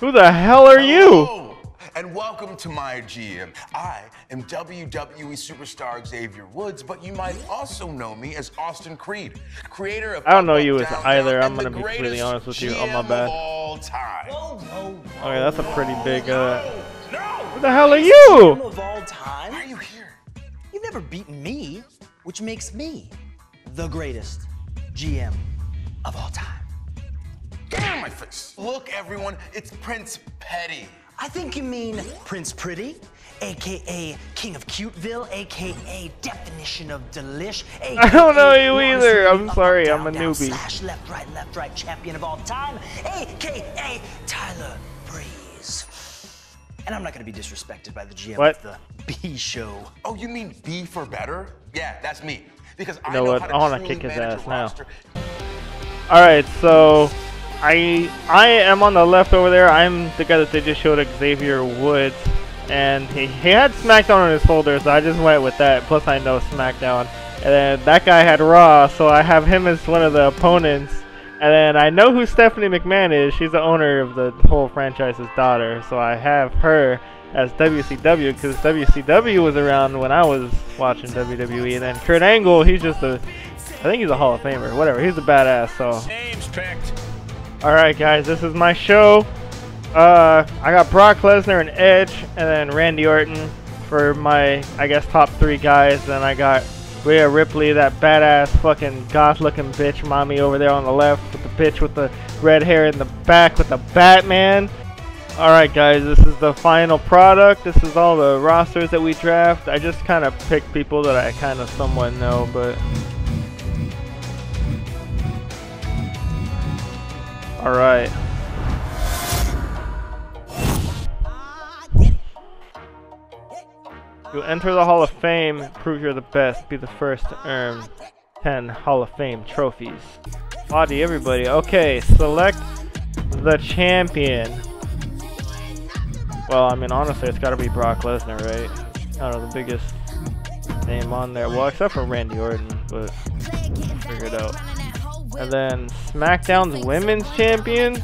Who the hell are you? And welcome to my GM. I am WWE superstar Xavier Woods, but you might also know me as Austin Creed, creator of I don't know Up, Up, you as either, I'm gonna be completely honest with you. Oh, my bad. All time. Okay, that's a pretty big, uh... No! Who the hell are GM you? of all time? Why are you here? You've never beaten me, which makes me the greatest GM of all time. Get on my face. Look, everyone, it's Prince Petty. I think you mean Prince Pretty, aka King of Cuteville, aka definition of delish. I don't know you AKA either. I'm up, up, sorry, down, I'm a down, newbie. Slash left, right, left, right, champion of all time, aka Tyler Breeze. And I'm not gonna be disrespected by the GM What? of the B show. Oh, you mean B for better? Yeah, that's me. Because I know know what? how to I wanna kick his manage a ass now. Alright, so... I I am on the left over there. I'm the guy that they just showed Xavier Woods. And he, he had SmackDown on his folder, so I just went with that. Plus I know SmackDown. And then that guy had Raw, so I have him as one of the opponents. And then I know who Stephanie McMahon is. She's the owner of the whole franchise's daughter. So I have her as WCW because WCW was around when I was watching WWE. And then Kurt Angle, he's just a, I think he's a Hall of Famer. Whatever, he's a badass. So. Names picked. Alright guys, this is my show. Uh, I got Brock Lesnar and Edge, and then Randy Orton for my, I guess, top three guys. Then I got Rhea Ripley, that badass fucking goth-looking bitch mommy over there on the left, with the bitch with the red hair in the back with the Batman. Alright guys, this is the final product. This is all the rosters that we draft. I just kind of picked people that I kind of somewhat know, but... Alright. You enter the Hall of Fame, prove you're the best, be the first to earn 10 Hall of Fame trophies. Body everybody. Okay, select the champion. Well, I mean, honestly, it's gotta be Brock Lesnar, right? I don't know, the biggest name on there. Well, except for Randy Orton, but figure it out. And then SmackDown's Women's Champion.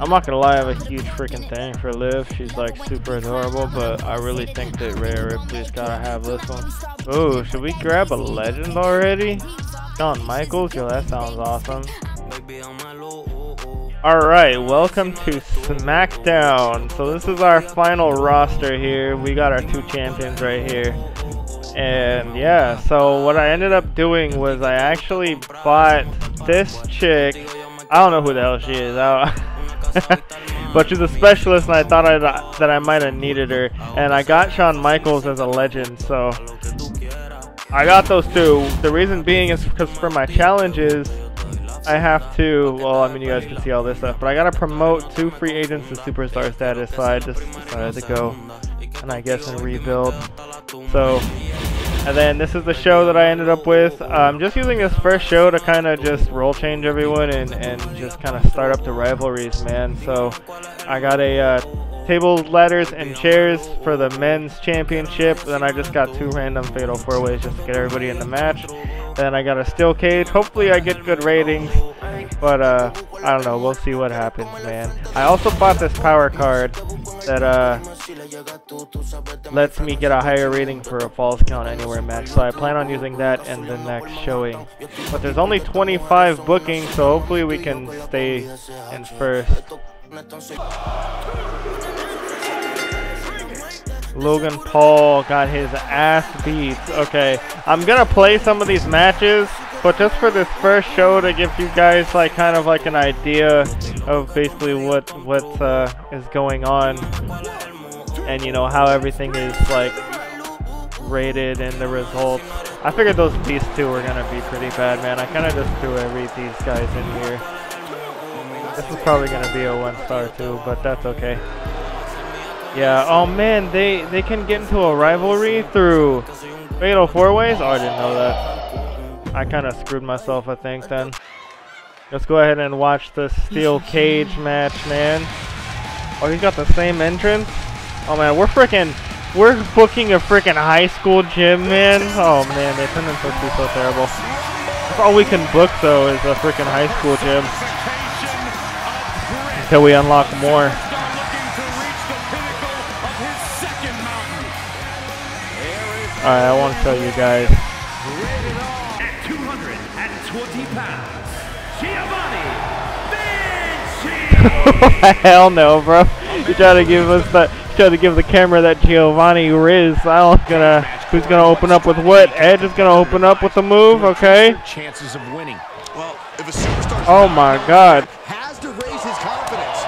I'm not gonna lie, I have a huge freaking thing for Liv. She's like super adorable, but I really think that Rhea Ripley's gotta have this one. Ooh, should we grab a legend already? Shawn Michaels? Yo, that sounds awesome. Alright, welcome to SmackDown. So this is our final roster here. We got our two champions right here. And yeah, so what I ended up doing was I actually bought this chick. I don't know who the hell she is. But she's a specialist, and I thought I that I might have needed her. And I got Shawn Michaels as a legend, so I got those two. The reason being is because for my challenges, I have to. Well, I mean, you guys can see all this stuff, but I gotta promote two free agents to superstar status. So I just decided to go, and I guess and rebuild. So and then this is the show that I ended up with. I'm just using this first show to kind of just role change everyone and, and just kind of start up the rivalries, man. So I got a uh, table, ladders, and chairs for the men's championship. Then I just got two random fatal four ways just to get everybody in the match. Then I got a steel cage. Hopefully I get good ratings. But uh, I don't know. We'll see what happens, man. I also bought this power card that uh, lets me get a higher rating for a falls count anywhere match. So I plan on using that in the next showing. But there's only 25 bookings, so hopefully we can stay in first. Logan Paul got his ass beat. Okay, I'm gonna play some of these matches, but just for this first show to give you guys like kind of like an idea of basically what what uh, is going on, and you know how everything is like rated and the results. I figured those these two were gonna be pretty bad, man. I kind of just threw every these guys in here. This is probably gonna be a one star too, but that's okay. Yeah, oh man, they, they can get into a rivalry through Fatal 4-Ways? Oh, I didn't know that. I kind of screwed myself, I think, then. Let's go ahead and watch the steel cage match, man. Oh, he's got the same entrance? Oh man, we're freaking, we're booking a freaking high school gym, man. Oh man, the attendance must be so terrible. That's all we can book, though, is a freaking high school gym. until we unlock more. Alright, I want to show you guys. Hell no, bro. You try to give us that. Try to give the camera that Giovanni Riz. I don't gonna. Who's gonna open up with what? Edge is gonna open up with the move. Okay. Chances of winning. Well, if a superstar Oh my God. has to raise his confidence.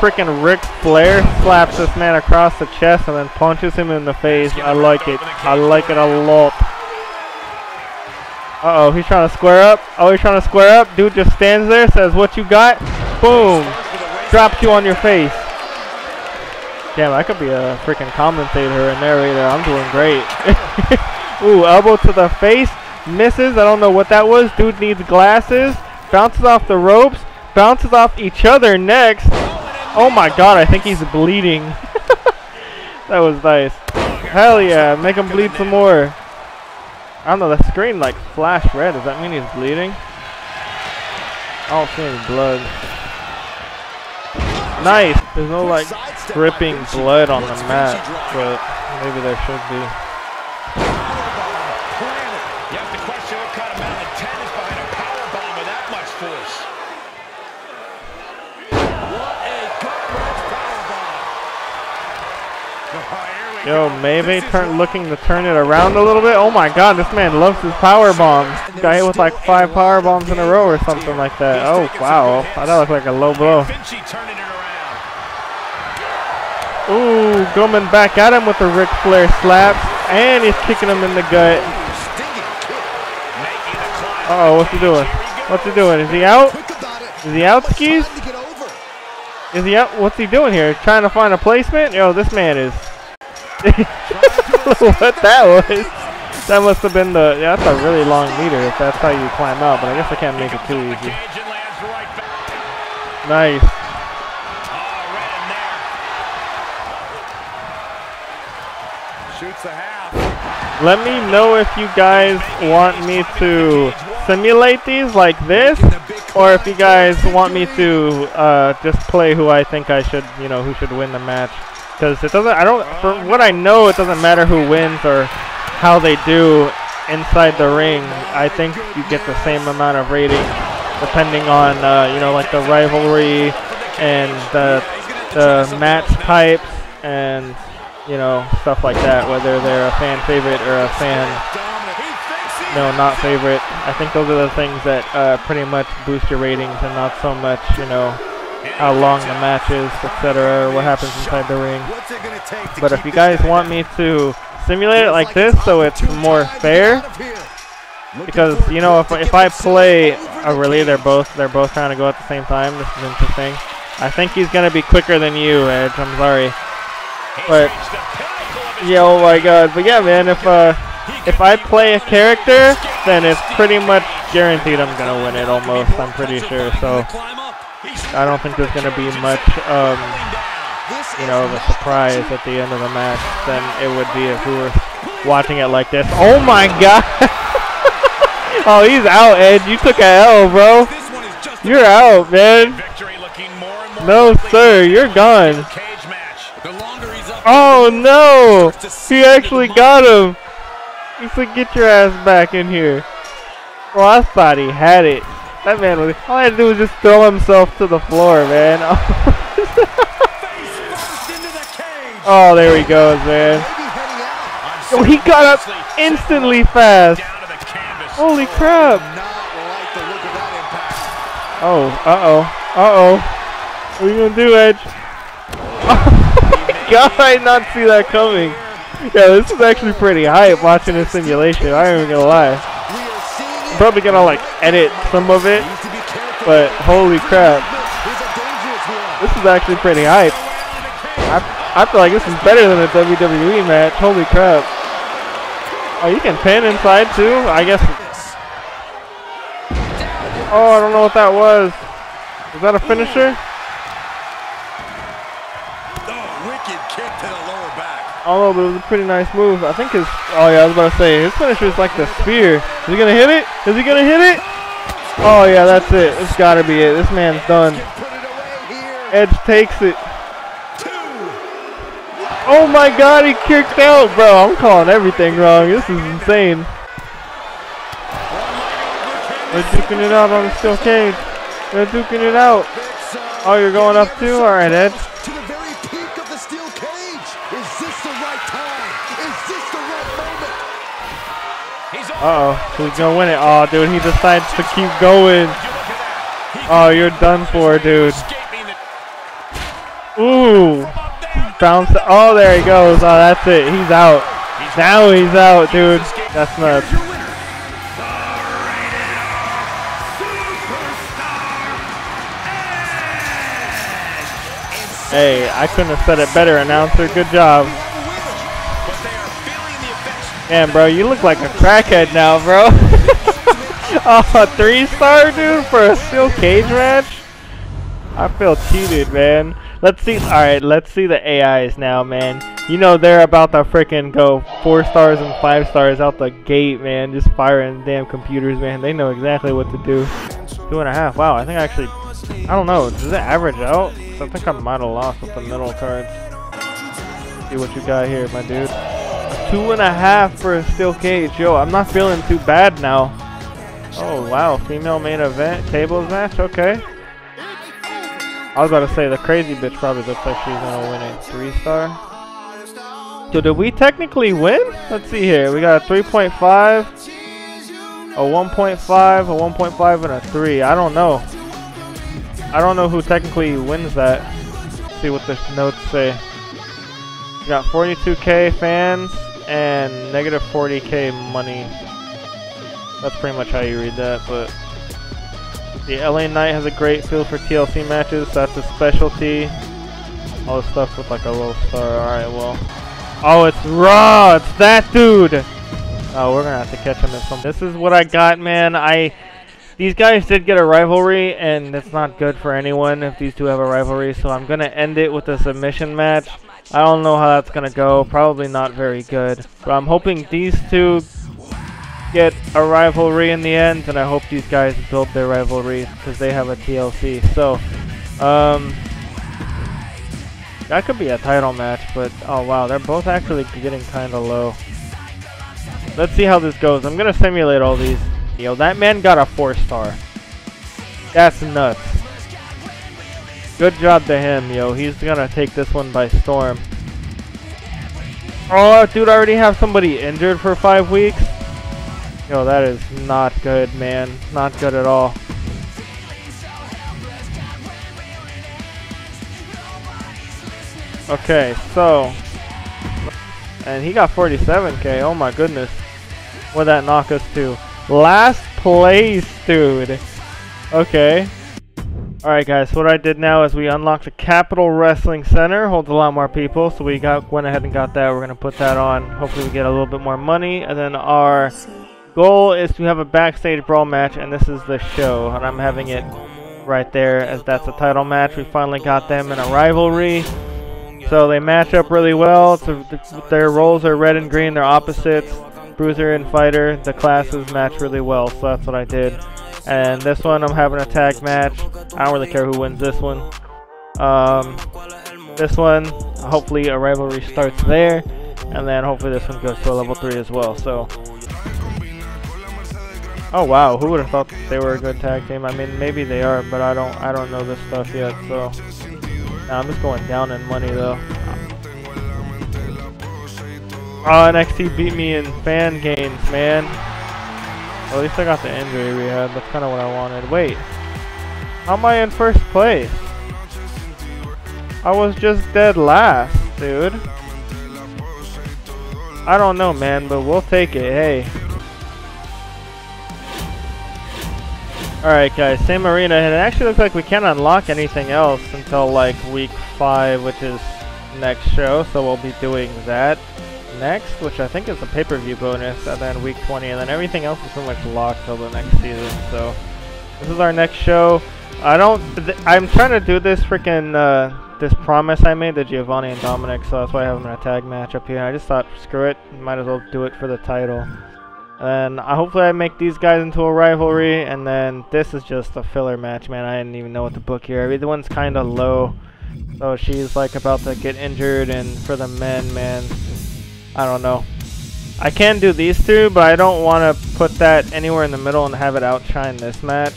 Freaking Ric Flair slaps this man across the chest and then punches him in the face. I like it. I like it a lot. Uh oh, he's trying to square up. Oh, he's trying to square up. Dude just stands there, says, What you got? Boom. Drops you on your face. Damn, I could be a freaking commentator and narrator. I'm doing great. Ooh, elbow to the face. Misses. I don't know what that was. Dude needs glasses. Bounces off the ropes. Bounces off each other next. Oh my god, I think he's bleeding. that was nice. Hell yeah, make him bleed some more. I don't know, the screen like flashed red. Does that mean he's bleeding? I don't see any blood. Nice. There's no like dripping blood on the mat, but maybe there should be. You have to question what kind of malintent is behind a power bomb with that much force. What a gut-wrench power bomb. Yo, maybe turn looking to turn it around a little bit. Oh my god, this man loves his power bombs. Got hit with like five power bombs in a row or something like that. Oh wow, that looked like a low blow. Coming back at him with the Ric Flair slap, and he's kicking him in the gut. Uh oh, what's he doing? What's he doing? Is he out? Is he out, skis? Is he out? What's he doing here? Trying to find a placement? Yo, this man is. what that was? That must have been the. Yeah, that's a really long meter if that's how you climb out, but I guess I can't make it too easy. Nice. Oh, right in there. Shoots the half. Let me know if you guys want me to simulate these like this, or if you guys want me to uh, just play who I think I should, you know, who should win the match. Because it doesn't, I don't, for what I know, it doesn't matter who wins or how they do inside the ring. I think you get the same amount of rating depending on, uh, you know, like the rivalry and the, the match types and you know, stuff like that, whether they're a fan favorite or a fan, no, not favorite. I think those are the things that uh, pretty much boost your ratings and not so much, you know, how long the match is, etc., what happens inside the ring. To But if you guys want me to simulate it like this so it's more fair, because you know if if I play a relay, they're both they're both trying to go at the same time. This is interesting. I think he's gonna be quicker than you, Edge. I'm sorry, but yeah, oh my god. But yeah, man, if uh if I play a character, then it's pretty much guaranteed I'm gonna win it almost. I'm pretty sure. So I don't think there's gonna be much um you know of a surprise at the end of the match than it would be if we were watching it like this. Oh my god. oh, he's out, Ed. You took a L, bro. You're out, man. Victory looking more and more No, sir. You're gone. Cage match. The longer he's up, Oh no! He actually got him. He said, "Get your ass back in here." Well, I thought he had it. That man was. All I had to do was just throw himself to the floor, man. oh, there he goes, man. maybe heading out. Oh, he got up instantly fast. Down to the canvas. Holy crap! Not like the look of that impact. Oh, uh oh, uh oh. What are you gonna do, Edge? God, I did not see that coming. Yeah, this is actually pretty hype watching this simulation. I ain't even gonna lie. I'm probably gonna like edit some of it, but holy crap, Is this is actually pretty hype. I, I feel like this is better than a WWE match. Holy crap. Oh, you can pin inside too? I guess. Oh, I don't know what that was. Was that a finisher? Oh, but it was a pretty nice move. I think his. Oh yeah, I was about to say his finisher is like the spear. Is he gonna hit it? Is he gonna hit it? Oh yeah, that's it. It's gotta be it. This man's done. Edge takes it. Oh my god, he kicked out, bro. I'm calling everything wrong. This is insane. They're duking it out on the steel cage. They're duking it out. Oh, you're going up too? Alright, Edge. To the very peak of the steel cage. Is this the right time? Is this the right moment? Uh oh, who's gonna win it? Oh, dude, he decides to keep going. Oh, you're done for, dude. Ooh, bounce. Oh, there he goes. Oh, that's it. He's out. Now he's out, dude. That's nuts. Hey, I couldn't have said it better, announcer. Good job. Man, bro, you look like a crackhead now, bro. Oh, a three-star dude, for a steel cage match? I feel cheated, man. Let's see. All right, let's see the AIs now, man. You know they're about to freaking go four stars and five stars out the gate, man. Just firing damn computers, man. They know exactly what to do. Two and a half. Wow, I think I actually, I don't know. Does it average out? I think I might have lost with the middle cards. See what you got here, my dude. Two and a half for a steel cage. Yo, I'm not feeling too bad now. Oh, wow. Female main event. Tables match? Okay. I was about to say, the crazy bitch probably looks like she's going to win a three star. So did we technically win? Let's see here. We got a 3.5, a 1.5, a 1.5, and a 3. I don't know. I don't know who technically wins that. Let's see what the notes say. We got 42k fans and negative 40k money. That's pretty much how you read that, but the LA Knight has a great feel for TLC matches. That's a specialty. All the stuff with like a little star. Alright, well. Oh, it's Raw! It's that dude! Oh, we're gonna have to catch him at some. This is what I got, man. I. These guys did get a rivalry, and it's not good for anyone if these two have a rivalry, so I'm gonna end it with a submission match. I don't know how that's gonna go. Probably not very good. But I'm hoping these two get a rivalry in the end, and I hope these guys build their rivalry because they have a TLC. So, um, that could be a title match, but oh wow, they're both actually getting kind of low. Let's see how this goes. I'm gonna simulate all these. Yo, that man got a four star. That's nuts. Good job to him, yo. He's gonna take this one by storm. Oh, dude, I already have somebody injured for five weeks. Yo, that is not good, man. Not good at all. Okay, so... And he got 47k. Oh my goodness. What'd that knock us to? Last place, dude. Okay. Alright guys, what I did now is we unlocked the Capitol Wrestling Center. Holds a lot more people, so we got went ahead and got that. We're going to put that on. Hopefully we get a little bit more money. And then our goal is to have a backstage brawl match, and this is the show. And I'm having it right there as that's a title match. We finally got them in a rivalry. So they match up really well. So their roles are red and green. They're opposites. Bruiser and Fighter, the classes match really well. So that's what I did. And this one, I'm having a tag match. I don't really care who wins this one. Um, this one, hopefully a rivalry starts there. And then hopefully this one goes to a level 3 as well. So Oh wow, who would have thought they were a good tag team? I mean, maybe they are, but I don't I don't know this stuff yet, so nah, I'm just going down in money though. Oh, NXT beat me in fan games, man. At least I got the injury we had. That's kind of what I wanted. Wait, how am I in first place? I was just dead last, dude. I don't know, man, but we'll take it. Hey. Alright guys, same arena, and it actually looks like we can't unlock anything else until like week 5, which is next show, so we'll be doing that next, which I think is a pay-per-view bonus, and then week 20, and then everything else is pretty much locked till the next season, so this is our next show. I don't, I'm trying to do this freaking, uh, this promise I made to Giovanni and Dominic, so that's why I have them in a tag match up here. I just thought, screw it, might as well do it for the title. And I hopefully I make these guys into a rivalry. And then this is just a filler match, man. I didn't even know what to book here. Everyone's kind of low. So she's like about to get injured. And for the men, man, I don't know. I can do these two, but I don't want to put that anywhere in the middle and have it outshine this match.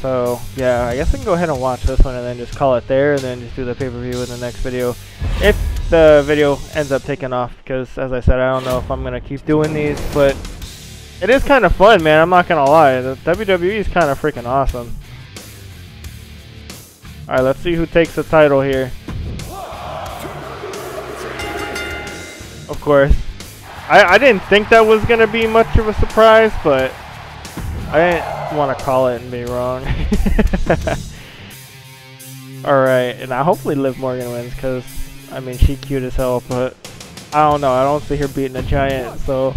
So, yeah, I guess we can go ahead and watch this one and then just call it there and then just do the pay-per-view in the next video. If the video ends up taking off, because as I said, I don't know if I'm going to keep doing these, but it is kind of fun, man. I'm not going to lie. The WWE is kind of freaking awesome. Alright, let's see who takes the title here. Of course. I, I didn't think that was going to be much of a surprise, but I didn't want to call it and be wrong. Alright, and I hopefully Liv Morgan wins, because, I mean, she cute as hell, but I don't know. I don't see her beating a giant, so...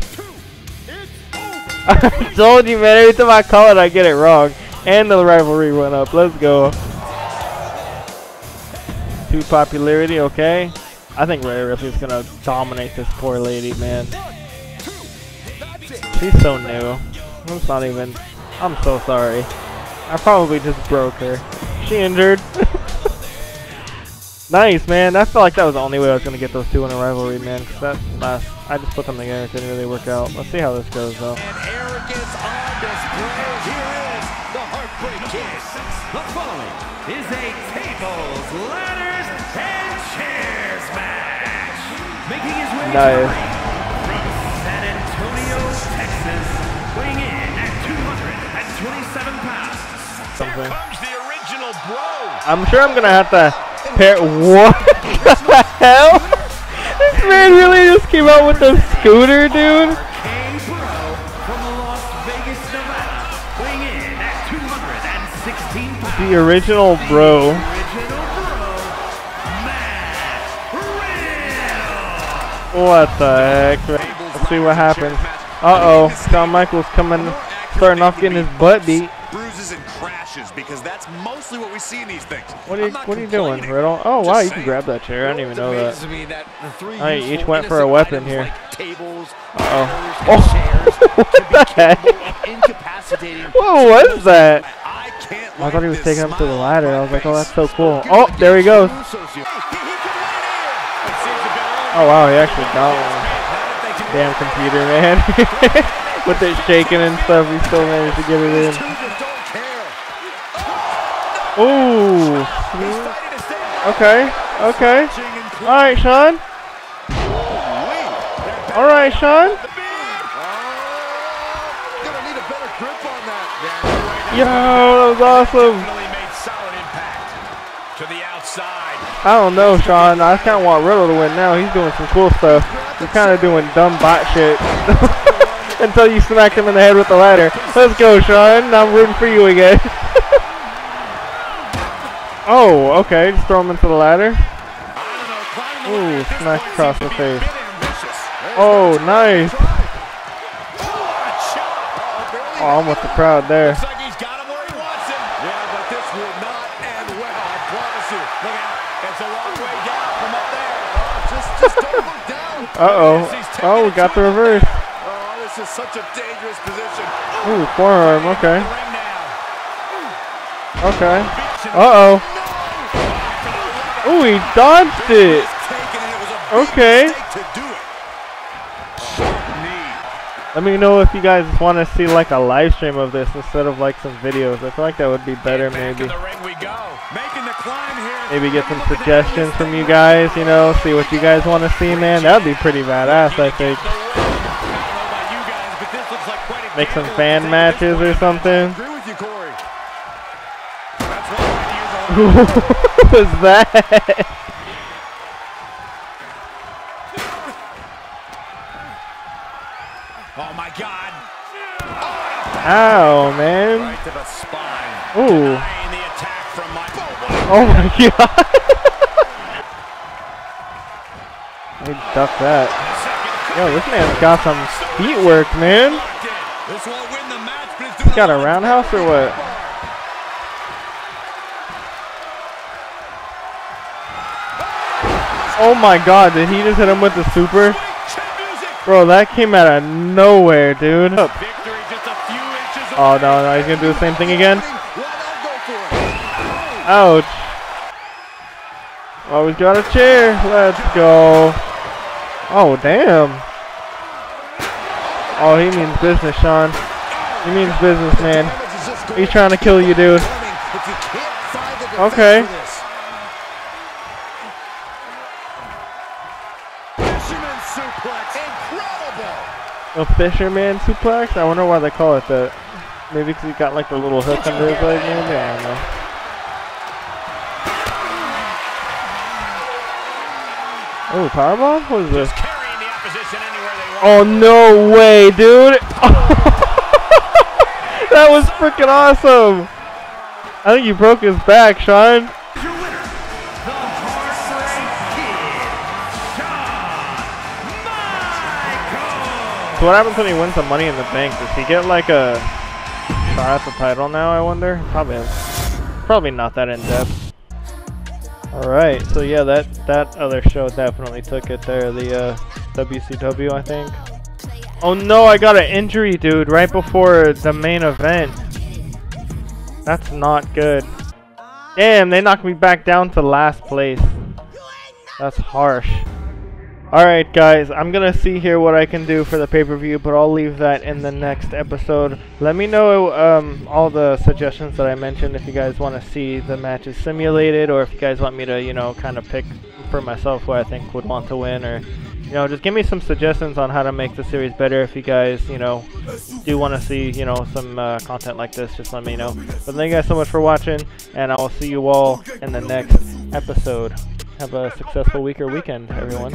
I told you, man. Every time I call it, I get it wrong. And the rivalry went up. Let's go. Two popularity, okay. I think Rhea Ripley's gonna dominate this poor lady, man. She's so new. It's not even. I'm so sorry. I probably just broke her. She injured. nice, man. I felt like that was the only way I was gonna get those two in a rivalry, man. Cause that last, I just put them together. It didn't really work out. Let's see how this goes, though. Is a tables, ladders, and chairs. Making his way the ring from San Antonio, Texas, weighing in at 227 pounds. Something. Comes the original bro. I'm sure I'm gonna have to pair. What the hell? This man really just came out with a scooter, dude. K-Bro from Las What the heck? Let's see what happens. Uh oh, Shawn Michaels coming, starting off getting his butt beat. bruises and crashes because that's mostly what we see in these things. What are you, what are you doing. Riddle? Oh wow, you can grab that chair. I didn't even know Amazes that. me that the three Alright, each went for a weapon here. tables, Uh-oh. ladders, Oh, what can be the heck? capable of incapacitating What was that? I thought he was taking him to the ladder. I was like, oh, that's so cool. Oh, there he goes. Usos here. He- he can win here. Oh wow, he actually got one. Damn computer, man. With it shaking and stuff, he still managed to get it in. Ooh. Okay. Okay. All right, Shawn. All right, Shawn. Yo, that was awesome. Definitely made solid impact. To the outside. I don't know, Shawn. I kind of want Riddle to win now. He's doing some cool stuff. You're kind of doing dumb bot shit until you smack him in the head with the ladder. Let's go, Shawn. I'm rooting for you again. oh, okay. Just throw him into the ladder. Ooh, smack across the face. Oh, nice. Oh, I'm with the crowd there. Looks like he's got him where he wants him. Yeah, but this will not end well. I promise you. Look out. It's a long way down from up there. Oh, just, just don't look down. Uh-oh. Oh, we got the reverse. Oh, this is such a dangerous position. Ooh, forearm. Okay. Okay. Uh-oh. Ooh, he dodged it. Taken and it was a big Okay. mistake to do it. Sharp knee. Let me know if you guys want to see like a live stream of this instead of like some videos. I feel like that would be better maybe. the ring we go. Making the climb here. Maybe get some suggestions from you guys, you know, see what you guys want to see, man. That would be pretty badass, I think. I don't know about you guys, but this looks like quite a Make some fan matches or something. Agree with you, Corey. That's one way to use a what was that? Ow, man. right to the spine. Ooh. The attack from Michael. Oh my god. I ducked that. Yo, this man's got some feet work, man. This won't win the match, but it's doing Got a roundhouse or what? Oh my god, did he just hit him with the super? Bro, that came out of nowhere, dude. Oh, no, no, he's gonna do the same thing again. Well, I'll go for it. Ouch. Oh, he's got a chair. Let's go. Oh, damn. Oh, he means business, Shawn. He means business, man. Damage is just going He's trying to kill you, dude. coming if you can't find the defense Okay. for. Fisherman suplex. Incredible. A fisherman suplex? I wonder why they call it that. Maybe because he got like a little hook under his leg, maybe? I don't know. Oh, powerbomb? What is this? Carrying the opposition anywhere they want. Oh, no way, dude! that was freaking awesome! I think you broke his back, Shawn. Your winner, the Heartbreak Kid, Shawn So what happens when he wins the money in the bank? Does he get like a try out the title now, I wonder? Probably probably not that in depth. Alright, so yeah that that other show definitely took it there, the uh, WCW I think. Oh no, I got an injury dude right before the main event. That's not good. Damn, they knocked me back down to last place. That's harsh. Alright guys, I'm gonna see here what I can do for the pay-per-view, but I'll leave that in the next episode. Let me know um, all the suggestions that I mentioned if you guys want to see the matches simulated, or if you guys want me to, you know, kind of pick for myself who I think would want to win, or, you know, just give me some suggestions on how to make the series better if you guys, you know, do want to see, you know, some uh, content like this, just let me know. But thank you guys so much for watching, and I will see you all in the next episode. Have a successful week or weekend, everyone.